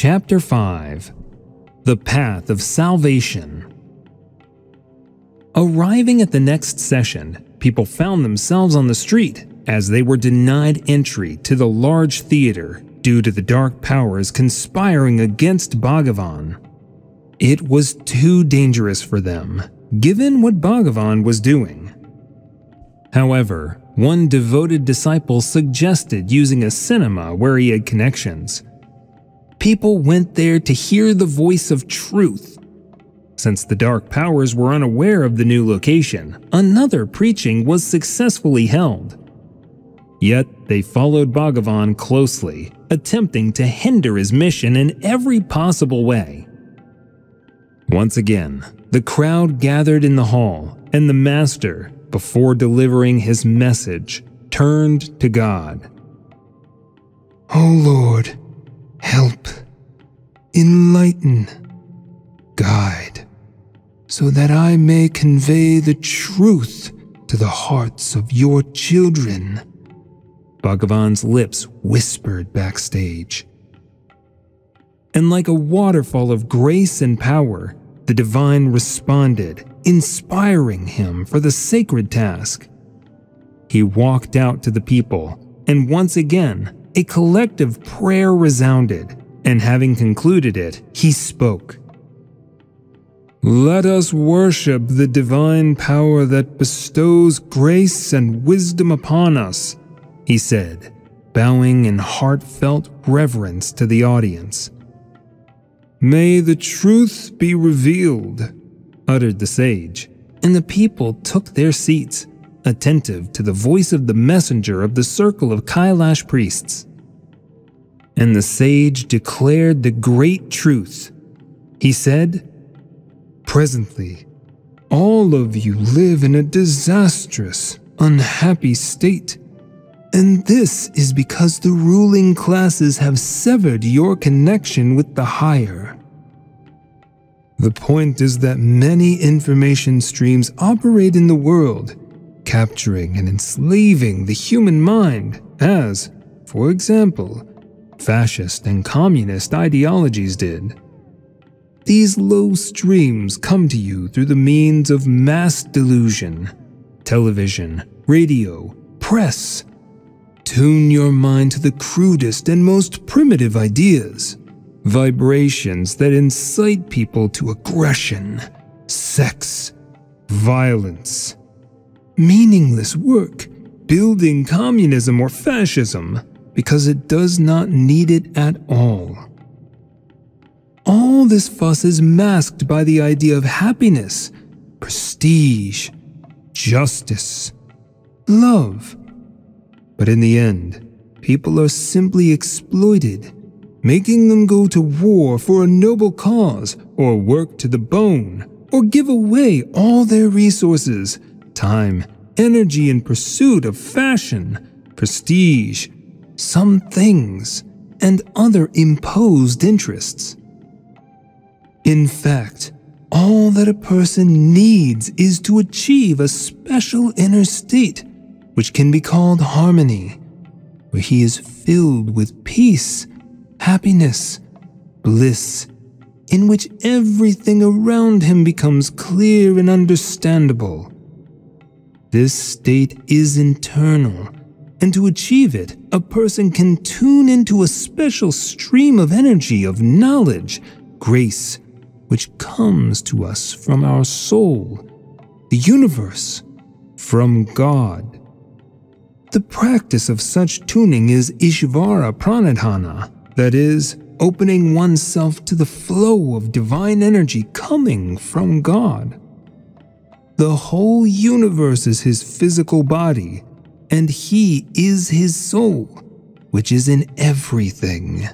Chapter 5 The Path of Salvation. Arriving at the next session, people found themselves on the street as they were denied entry to the large theater due to the dark powers conspiring against Bhagavan. It was too dangerous for them, given what Bhagavan was doing. However, one devoted disciple suggested using a cinema where he had connections. People went there to hear the voice of truth. Since the Dark Powers were unaware of the new location, another preaching was successfully held. Yet they followed Bhagavan closely, attempting to hinder his mission in every possible way. Once again, the crowd gathered in the hall, and the Master, before delivering his message, turned to God. O Lord, help, enlighten, guide, so that I may convey the truth to the hearts of your children. Bhagavan's lips whispered backstage. And like a waterfall of grace and power, the divine responded, inspiring him for the sacred task. He walked out to the people, and once again, a collective prayer resounded, and having concluded it, he spoke. Let us worship the divine power that bestows grace and wisdom upon us, he said, bowing in heartfelt reverence to the audience. May the truth be revealed, uttered the sage, and the people took their seats, attentive to the voice of the messenger of the circle of Kailash priests. And the sage declared the great truth. He said, Presently, all of you live in a disastrous, unhappy state. And this is because the ruling classes have severed your connection with the higher. The point is that many information streams operate in the world, capturing and enslaving the human mind, as, for example, fascist and communist ideologies did. These low streams come to you through the means of mass delusion, television, radio, press. Tune your mind to the crudest and most primitive ideas, vibrations that incite people to aggression, sex, violence, meaningless work, building communism or fascism because it does not need it at all. All this fuss is masked by the idea of happiness, prestige, justice, love. But in the end, people are simply exploited, making them go to war for a noble cause, or work to the bone, or give away all their resources, time, energy in pursuit of fashion, prestige, some things, and other imposed interests. In fact, all that a person needs is to achieve a special inner state, which can be called harmony, where he is filled with peace, happiness, bliss, in which everything around him becomes clear and understandable. This state is internal, and to achieve it, a person can tune into a special stream of energy of knowledge, grace, which comes to us from our soul, the universe, from God. The practice of such tuning is Ishvara Pranidhana, that is, opening oneself to the flow of divine energy coming from God. The whole universe is his physical body, and he is his soul, which is in everything.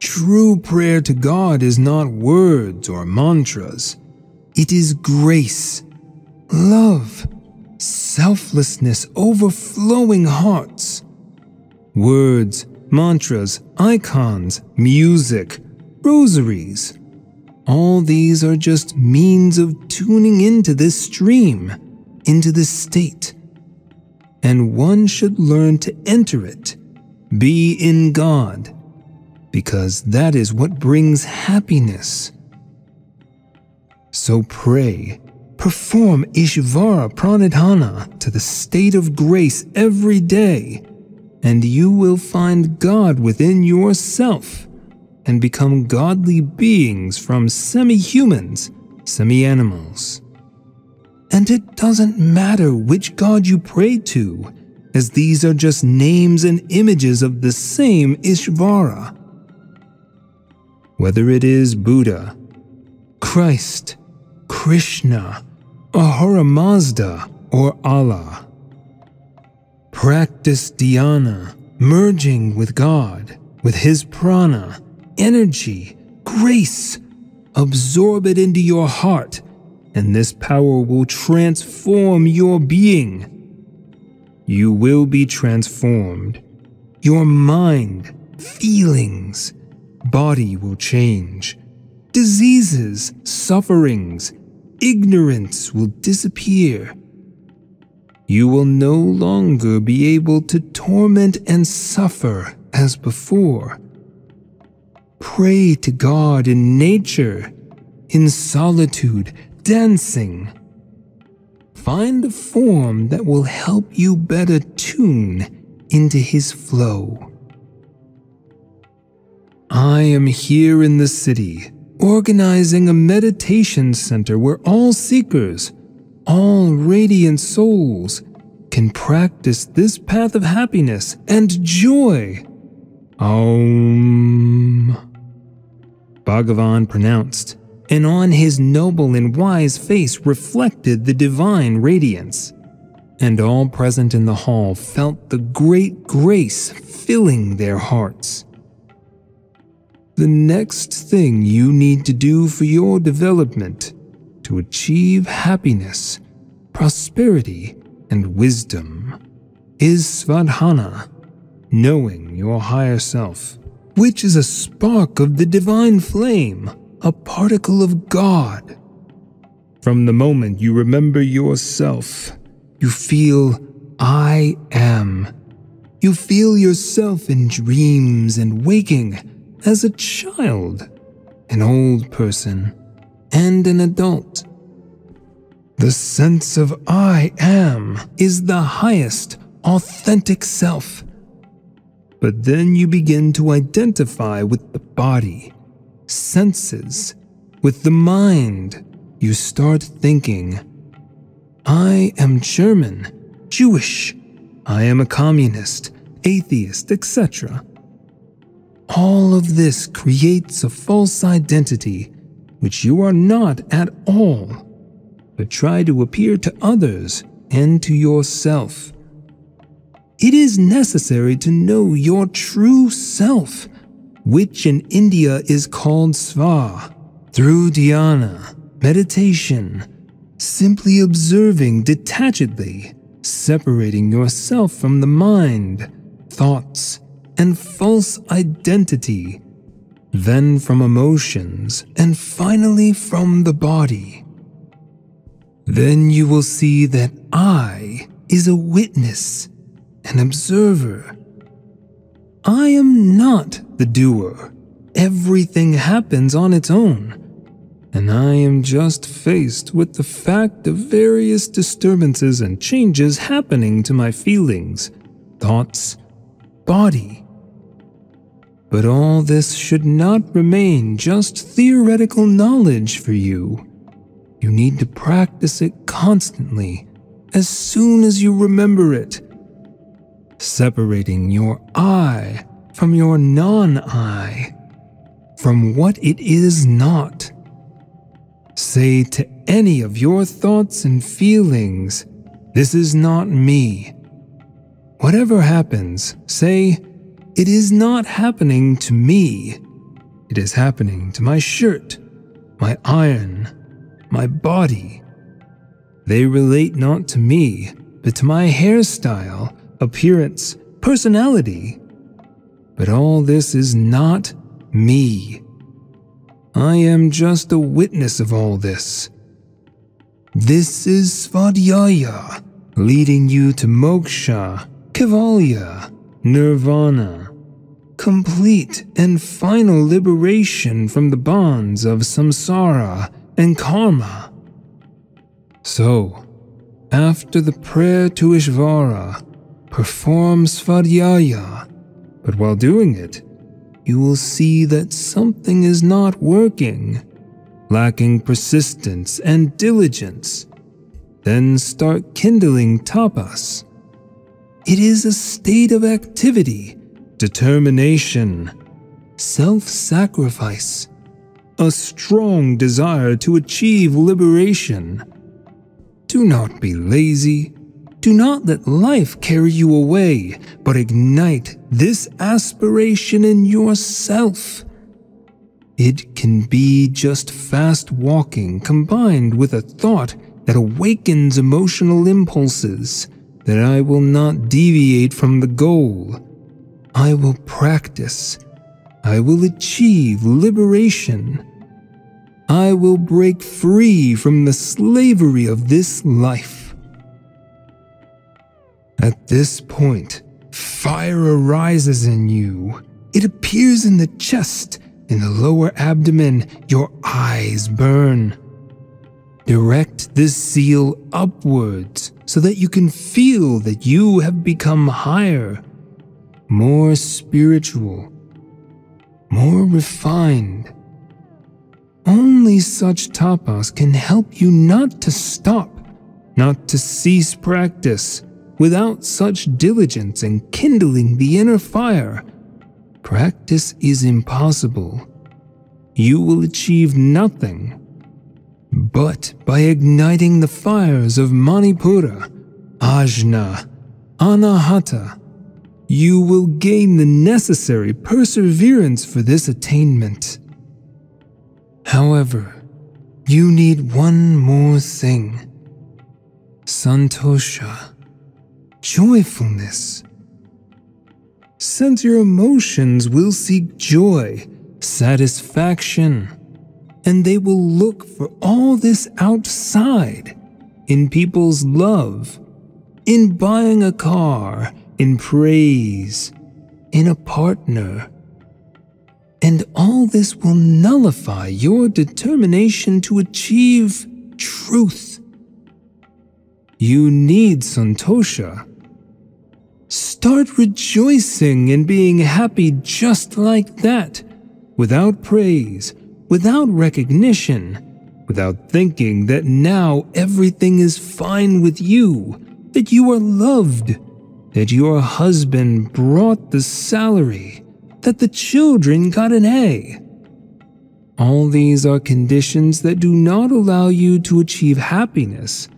True prayer to God is not words or mantras. It is grace, love, selflessness, overflowing hearts. Words, mantras, icons, music, rosaries. All these are just means of tuning into this stream, into this state. And one should learn to enter it, be in God because that is what brings happiness. So pray, perform Ishvara Pranidhana to the state of grace every day, and you will find God within yourself and become godly beings from semi humans, semi animals. And it doesn't matter which God you pray to, as these are just names and images of the same Ishvara. Whether it is Buddha, Christ, Krishna, Ahura Mazda, or Allah. Practice dhyana, merging with God, with His prana, energy, grace. Absorb it into your heart, and this power will transform your being. You will be transformed. Your mind, feelings, body will change. Diseases, sufferings, ignorance will disappear. You will no longer be able to torment and suffer as before. Pray to God in nature, in solitude, dancing. Find a form that will help you better tune into His flow. I am here in the city, organizing a meditation center where all seekers, all radiant souls, can practice this path of happiness and joy. Om. Bhagavan pronounced, and on his noble and wise face reflected the divine radiance. And all present in the hall felt the great grace filling their hearts. The next thing you need to do for your development to achieve happiness, prosperity, and wisdom is Svadhyaya, knowing your higher self which is a spark of the divine flame, a particle of God. From the moment you remember yourself, you feel I am. You feel yourself in dreams and waking as a child, an old person, and an adult. The sense of I am is the highest, authentic self but then you begin to identify with the body, senses, with the mind. You start thinking, I am German, Jewish, I am a communist, atheist, etc. All of this creates a false identity which you are not at all, but try to appear to others and to yourself it is necessary to know your true self, which in India is called Sva, through dhyana, meditation, simply observing detachedly, separating yourself from the mind, thoughts, and false identity, then from emotions, and finally from the body. Then you will see that I is a witness an observer. I am not the doer. Everything happens on its own. And I am just faced with the fact of various disturbances and changes happening to my feelings, thoughts, body. But all this should not remain just theoretical knowledge for you. You need to practice it constantly, as soon as you remember it separating your I from your non I, from what it is not. Say to any of your thoughts and feelings, This is not me. Whatever happens, say, It is not happening to me. It is happening to my shirt, my iron, my body. They relate not to me, but to my hairstyle appearance, personality. But all this is not me. I am just a witness of all this. This is Svadhyaya, leading you to moksha, Kaivalya, nirvana. complete and final liberation from the bonds of samsara and karma. So, after the prayer to Ishvara, perform Svadhyaya, but while doing it, you will see that something is not working, lacking persistence and diligence. Then start kindling tapas. It is a state of activity, determination, self sacrifice, a strong desire to achieve liberation. Do not be lazy. Do not let life carry you away, but ignite this aspiration in yourself. It can be just fast walking combined with a thought that awakens emotional impulses, that I will not deviate from the goal. I will practice. I will achieve liberation. I will break free from the slavery of this life. At this point, fire arises in you. It appears in the chest, in the lower abdomen, your eyes burn. Direct this seal upwards so that you can feel that you have become higher, more spiritual, more refined. Only such tapas can help you not to stop, not to cease practice. Without such diligence in kindling the inner fire, practice is impossible. You will achieve nothing. But by igniting the fires of Manipura, Ajna, Anahata, you will gain the necessary perseverance for this attainment. However, you need one more thing Santosha, joyfulness. Since your emotions will seek joy, satisfaction, and they will look for all this outside in people's love, in buying a car, in praise, in a partner and all this will nullify your determination to achieve truth. You need Santosha. Start rejoicing and being happy just like that, without praise, without recognition, without thinking that now everything is fine with you, that you are loved, that your husband brought the salary that the children got an A. All these are conditions that do not allow you to achieve happiness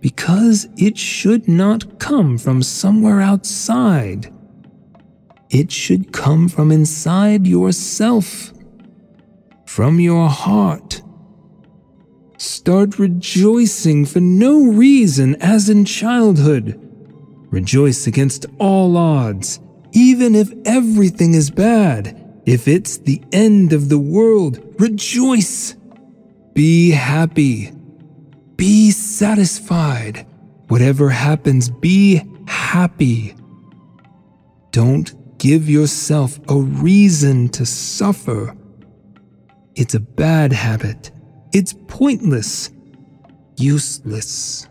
because it should not come from somewhere outside. It should come from inside yourself, from your heart. Start rejoicing for no reason as in childhood. Rejoice against all odds even if everything is bad, if it's the end of the world, rejoice. Be happy. Be satisfied. Whatever happens, be happy. Don't give yourself a reason to suffer. It's a bad habit. It's pointless, useless.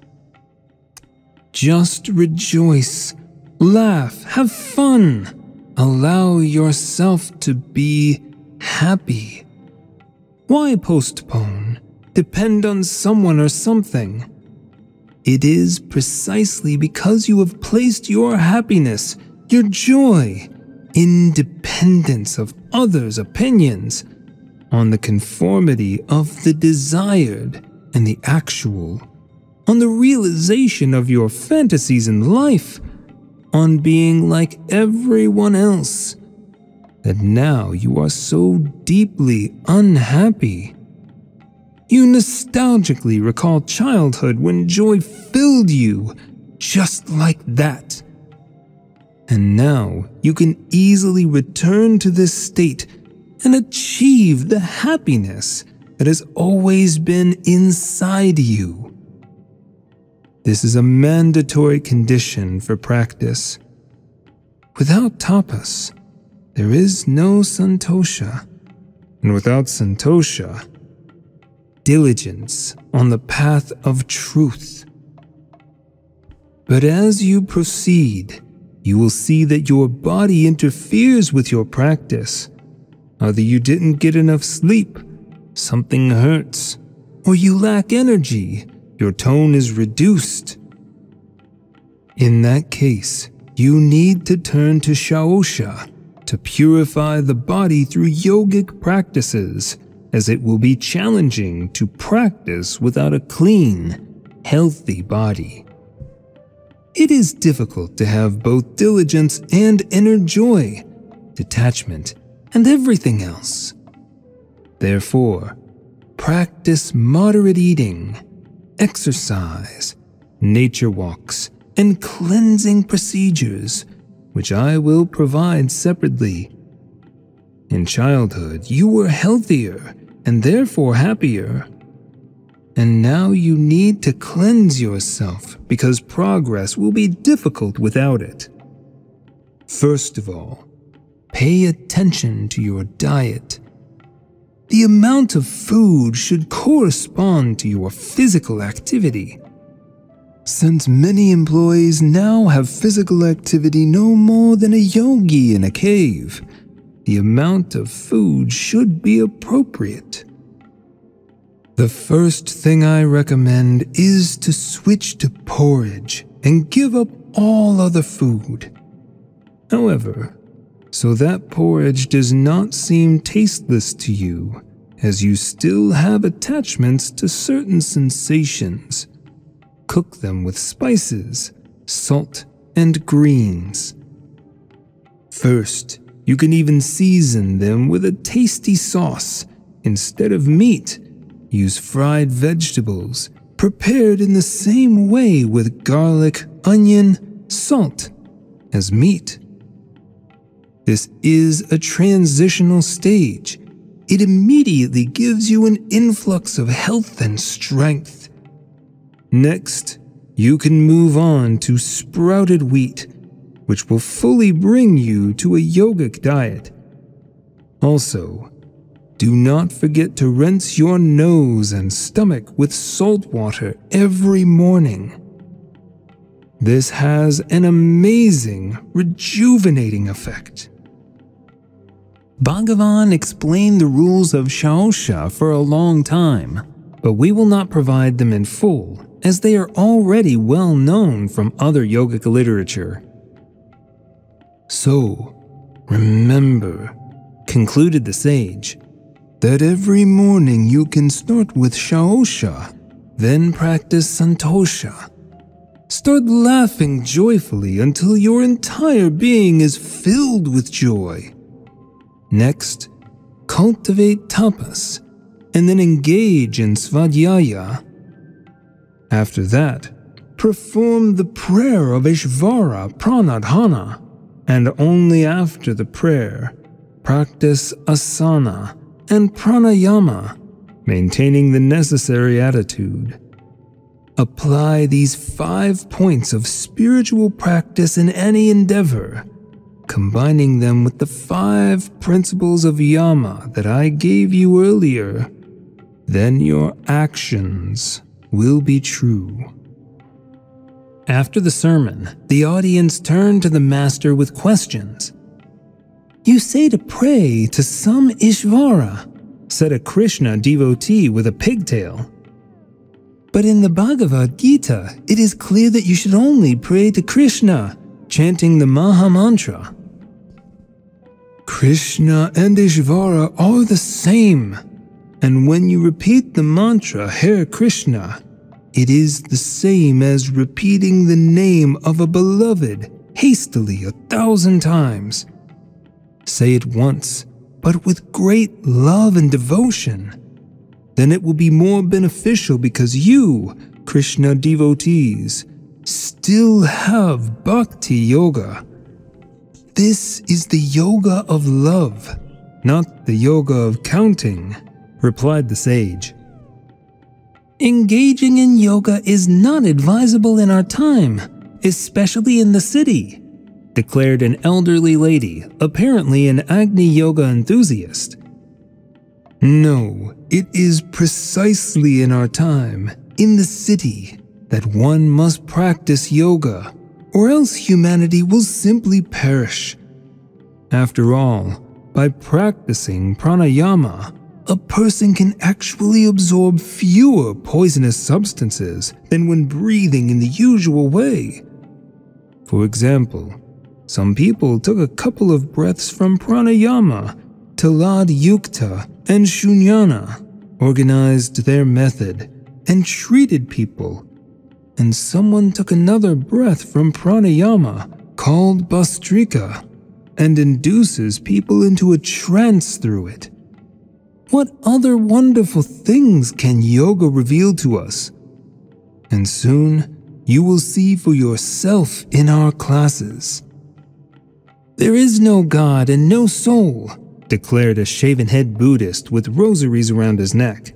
Just rejoice Laugh, have fun. Allow yourself to be happy. Why postpone? Depend on someone or something. It is precisely because you have placed your happiness, your joy, independence of others' opinions, on the conformity of the desired and the actual, on the realization of your fantasies in life on being like everyone else, that now you are so deeply unhappy. You nostalgically recall childhood when joy filled you just like that. And now you can easily return to this state and achieve the happiness that has always been inside you. This is a mandatory condition for practice. Without tapas, there is no santosha. And without santosha, diligence on the path of truth. But as you proceed, you will see that your body interferes with your practice. Either you didn't get enough sleep, something hurts, or you lack energy, your tone is reduced. In that case, you need to turn to Shaucha to purify the body through yogic practices, as it will be challenging to practice without a clean, healthy body. It is difficult to have both diligence and inner joy, detachment, and everything else. Therefore, practice moderate eating, exercise, nature walks, and cleansing procedures, which I will provide separately. In childhood, you were healthier and therefore happier. And now you need to cleanse yourself because progress will be difficult without it. First of all, pay attention to your diet. The amount of food should correspond to your physical activity. Since many employees now have physical activity no more than a yogi in a cave, the amount of food should be appropriate. The first thing I recommend is to switch to porridge and give up all other food. However, so that porridge does not seem tasteless to you, as you still have attachments to certain sensations. Cook them with spices, salt, and greens. First, you can even season them with a tasty sauce instead of meat Use fried vegetables prepared in the same way with garlic, onion, salt as meat. This is a transitional stage. It immediately gives you an influx of health and strength. Next, you can move on to sprouted wheat, which will fully bring you to a yogic diet. Also, do not forget to rinse your nose and stomach with salt water every morning. This has an amazing rejuvenating effect. Bhagavan explained the rules of Shaucha for a long time, but we will not provide them in full as they are already well known from other yogic literature. So, remember, concluded the sage, that every morning you can start with Shaucha, then practice Santosha. Start laughing joyfully until your entire being is filled with joy. Next, cultivate tapas and then engage in svadhyaya. After that, perform the prayer of Ishvara Pranidhana, and only after the prayer, practice asana and pranayama, maintaining the necessary attitude. Apply these five points of spiritual practice in any endeavor, combining them with the five principles of yama that I gave you earlier. Then your actions will be true. After the sermon, the audience turned to the master with questions. You say to pray to some Ishvara, said a Krishna devotee with a pigtail. But in the Bhagavad Gita, it is clear that you should only pray to Krishna, chanting the Maha Mantra. Krishna and Ishvara are the same, and when you repeat the mantra Hare Krishna, it is the same as repeating the name of a beloved hastily a thousand times. Say it once, but with great love and devotion. Then it will be more beneficial because you, Krishna devotees, still have bhakti yoga. This is the yoga of love, not the yoga of counting, replied the sage. Engaging in yoga is not advisable in our time, especially in the city. declared an elderly lady, apparently an Agni Yoga enthusiast. No, it is precisely in our time, in the city, that one must practice yoga, or else humanity will simply perish. After all, by practicing pranayama, a person can actually absorb fewer poisonous substances than when breathing in the usual way. For example, some people took a couple of breaths from pranayama, Talad Yukta, and Shunyana, organized their method, and treated people. And someone took another breath from pranayama called bhastrika, and induces people into a trance through it. What other wonderful things can yoga reveal to us? And soon you will see for yourself in our classes. There is no God and no soul, declared a shaven head Buddhist with rosaries around his neck.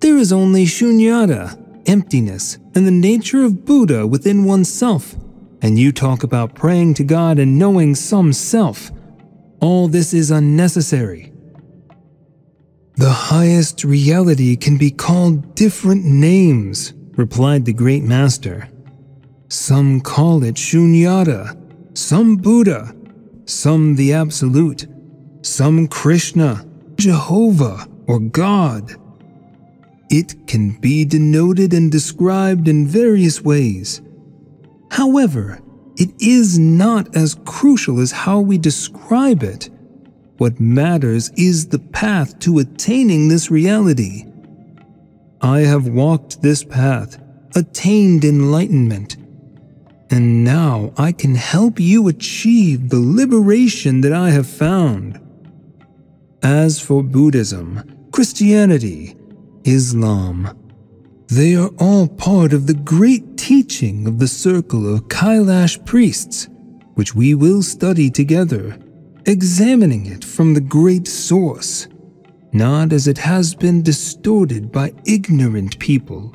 There is only shunyata, emptiness, and the nature of Buddha within oneself. And you talk about praying to God and knowing some self. All this is unnecessary. The highest reality can be called different names, replied the great master. Some call it Shunyata, some Buddha, some the Absolute, some Krishna, Jehovah, or God. It can be denoted and described in various ways. However, it is not as crucial as how we describe it. What matters is the path to attaining this reality. I have walked this path, attained enlightenment, and now I can help you achieve the liberation that I have found. As for Buddhism, Christianity, Islam, they are all part of the great teaching of the circle of Kailash priests, which we will study together examining it from the great source, not as it has been distorted by ignorant people.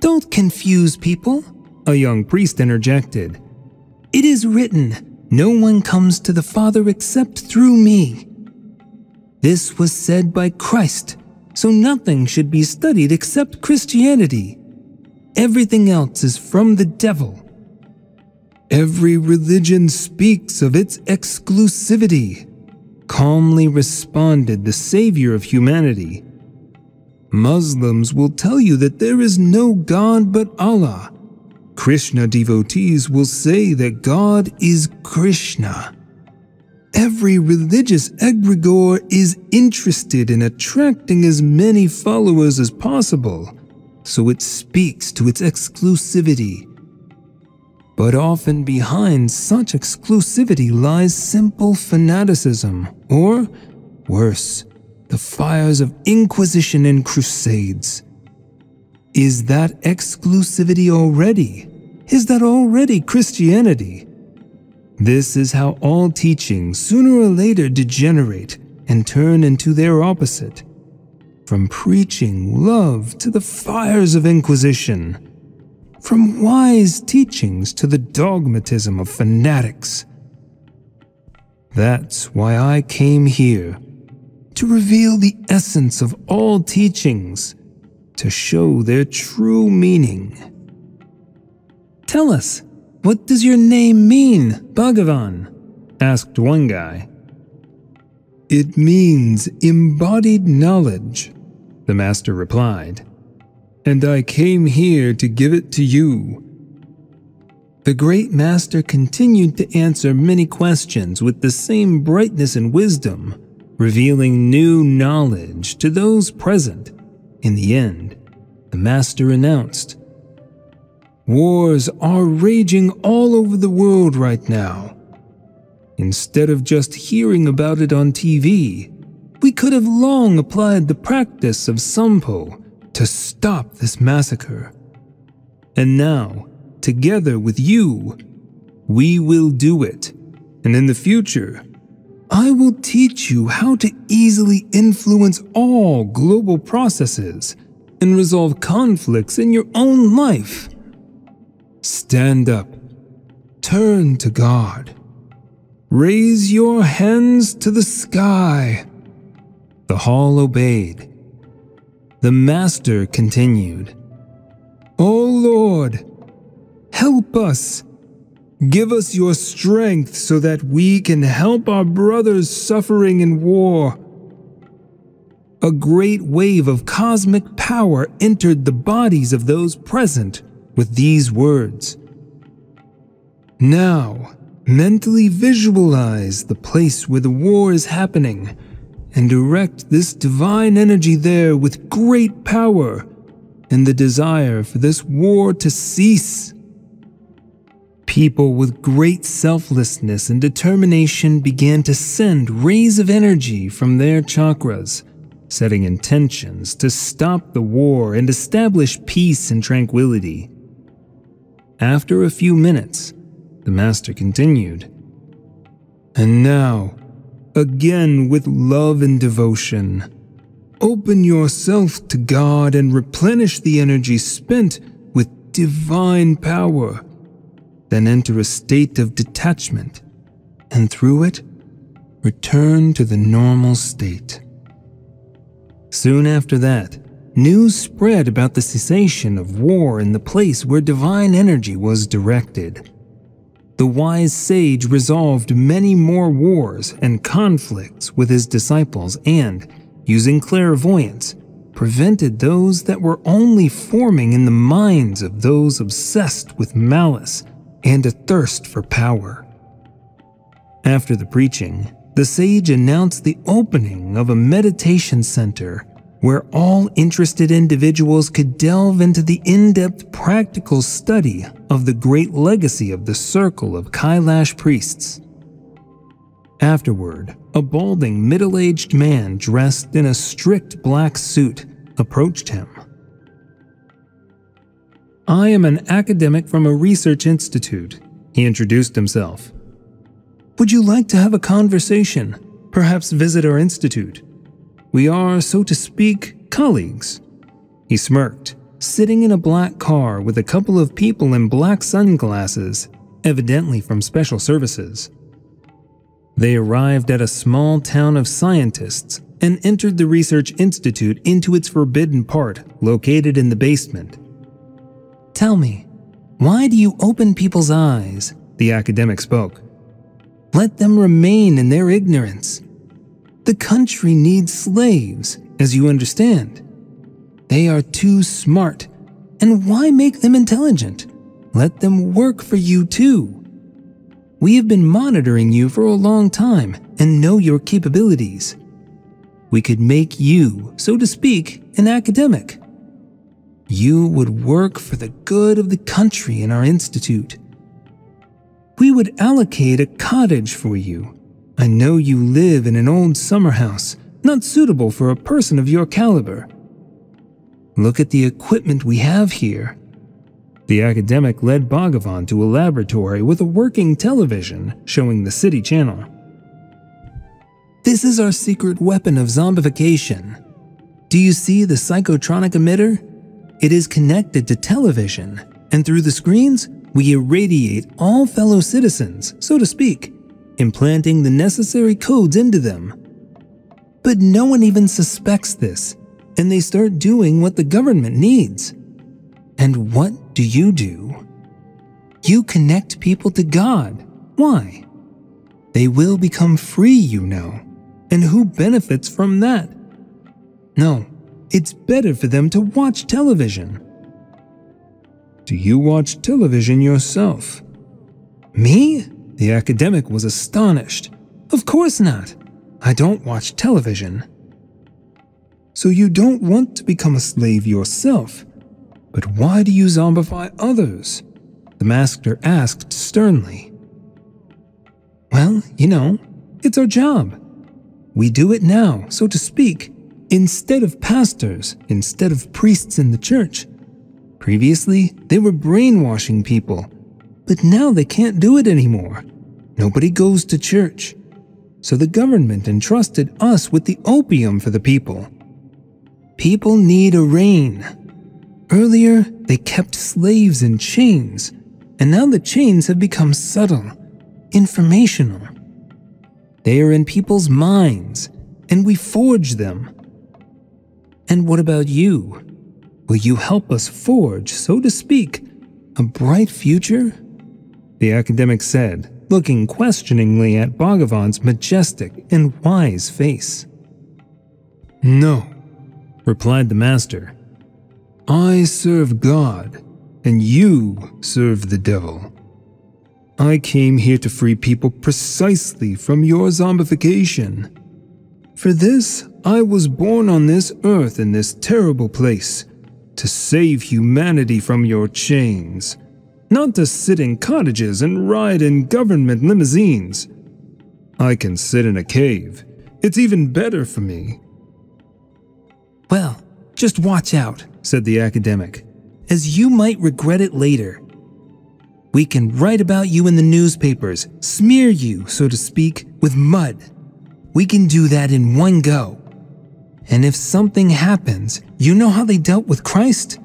Don't confuse people, a young priest interjected. It is written, No one comes to the Father except through me. This was said by Christ, so nothing should be studied except Christianity. Everything else is from the devil. Every religion speaks of its exclusivity, calmly responded the savior of humanity. Muslims will tell you that there is no God but Allah. Krishna devotees will say that God is Krishna. Every religious egregore is interested in attracting as many followers as possible, so it speaks to its exclusivity but often behind such exclusivity lies simple fanaticism, or, worse, the fires of inquisition and crusades. Is that exclusivity already? Is that already Christianity? This is how all teachings sooner or later degenerate and turn into their opposite. From preaching love to the fires of inquisition from wise teachings to the dogmatism of fanatics. That's why I came here, to reveal the essence of all teachings, to show their true meaning. Tell us, what does your name mean, Bhagavan? asked one guy. It means embodied knowledge, the master replied and I came here to give it to you. The great master continued to answer many questions with the same brightness and wisdom, revealing new knowledge to those present. In the end, the master announced, Wars are raging all over the world right now. Instead of just hearing about it on TV, we could have long applied the practice of Sampo to stop this massacre. And now, together with you, we will do it. And in the future, I will teach you how to easily influence all global processes and resolve conflicts in your own life. Stand up. turn to God. Raise your hands to the sky. The hall obeyed. The master continued, O Lord, help us. Give us your strength so that we can help our brothers suffering in war. A great wave of cosmic power entered the bodies of those present with these words. Now, mentally visualize the place where the war is happening and direct this divine energy there with great power and the desire for this war to cease. People with great selflessness and determination began to send rays of energy from their chakras, setting intentions to stop the war and establish peace and tranquility. After a few minutes, the Master continued. And now, again with love and devotion, open yourself to God and replenish the energy spent with divine power then enter a state of detachment, and through it, return to the normal state. Soon after that, news spread about the cessation of war in the place where divine energy was directed. The wise sage resolved many more wars and conflicts with his disciples and, using clairvoyance, prevented those that were only forming in the minds of those obsessed with malice and a thirst for power. After the preaching, the sage announced the opening of a meditation center where all interested individuals could delve into the in depth practical study of the great legacy of the circle of Kailash priests. Afterward, a balding middle aged man dressed in a strict black suit approached him. I am an academic from a research institute. He introduced himself. Would you like to have a conversation? Perhaps visit our institute? We are, so to speak, colleagues. He smirked, sitting in a black car with a couple of people in black sunglasses, evidently from special services. They arrived at a small town of scientists and entered the research institute into its forbidden part, located in the basement. Tell me, why do you open people's eyes? The academic spoke. Let them remain in their ignorance. The country needs slaves, as you understand. They are too smart, and why make them intelligent? Let them work for you too. We have been monitoring you for a long time and know your capabilities. We could make you, so to speak, an academic you would work for the good of the country in our institute. We would allocate a cottage for you. I know you live in an old summer house, not suitable for a person of your caliber. Look at the equipment we have here. The academic led Bhagavan to a laboratory with a working television showing the city channel. This is our secret weapon of zombification. Do you see the psychotronic emitter? It is connected to television, and through the screens, we irradiate all fellow citizens, so to speak, implanting the necessary codes into them. But no one even suspects this, and they start doing what the government needs. And what do you do? You connect people to God. Why? They will become free, you know. And who benefits from that? No, it's better for them to watch television. Do you watch television yourself? Me? The academic was astonished. Of course not. I don't watch television. So you don't want to become a slave yourself. But why do you zombify others? The master asked sternly. Well, you know, it's our job. We do it now, so to speak, instead of pastors, instead of priests in the church. Previously, they were brainwashing people, but now they can't do it anymore. Nobody goes to church. So the government entrusted us with the opium for the people. People need a reign. Earlier, they kept slaves in chains, and now the chains have become subtle, informational. They are in people's minds, and we forge them. And what about you? Will you help us forge, so to speak, a bright future? The academic said, looking questioningly at Bhagavan's majestic and wise face. No, replied the master. I serve God, and you serve the devil. I came here to free people precisely from your zombification. For this, I was born on this earth in this terrible place, to save humanity from your chains, not to sit in cottages and ride in government limousines. I can sit in a cave. It's even better for me. Well, just watch out, said the academic, as you might regret it later. We can write about you in the newspapers, smear you, so to speak, with mud. We can do that in one go. And if something happens, you know how they dealt with Christ?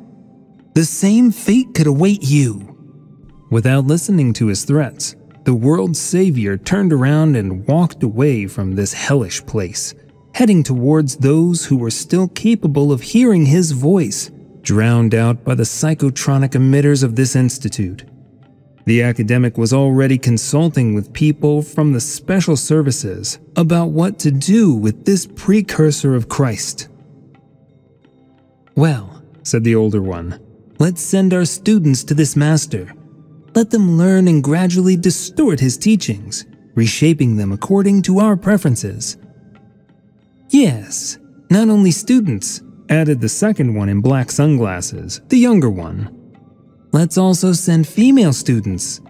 The same fate could await you. Without listening to his threats, the world's savior turned around and walked away from this hellish place, heading towards those who were still capable of hearing his voice, drowned out by the psychotronic emitters of this institute. The academic was already consulting with people from the special services about what to do with this precursor of Christ. Well, said the older one, let's send our students to this master. Let them learn and gradually distort his teachings, reshaping them according to our preferences. Yes, not only students, added the second one in black sunglasses, the younger one. Let's also send female students.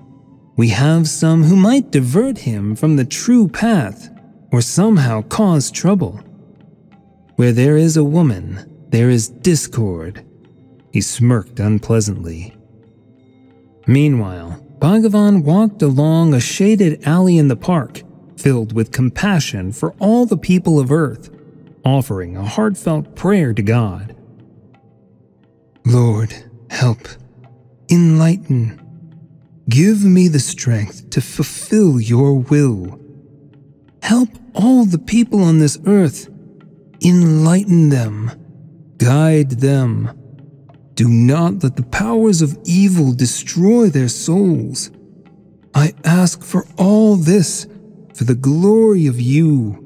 We have some who might divert him from the true path or somehow cause trouble. Where there is a woman, there is discord. He smirked unpleasantly. Meanwhile, Bhagavan walked along a shaded alley in the park, filled with compassion for all the people of Earth, offering a heartfelt prayer to God. Lord, help enlighten. Give me the strength to fulfill your will. Help all the people on this earth. Enlighten them. Guide them. Do not let the powers of evil destroy their souls. I ask for all this for the glory of you.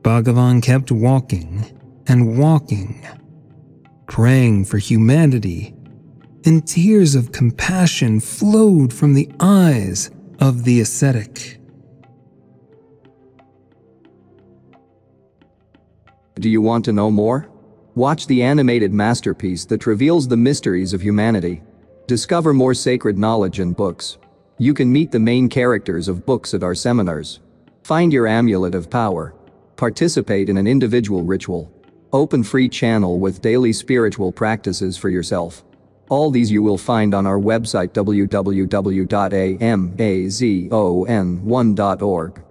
Bhagavan kept walking and walking, praying for humanity and tears of compassion flowed from the eyes of the ascetic. Do you want to know more? Watch the animated masterpiece that reveals the mysteries of humanity. Discover more sacred knowledge in books. You can meet the main characters of books at our seminars. Find your amulet of power. Participate in an individual ritual. Open free channel with daily spiritual practices for yourself. All these you will find on our website www.amazon1.org.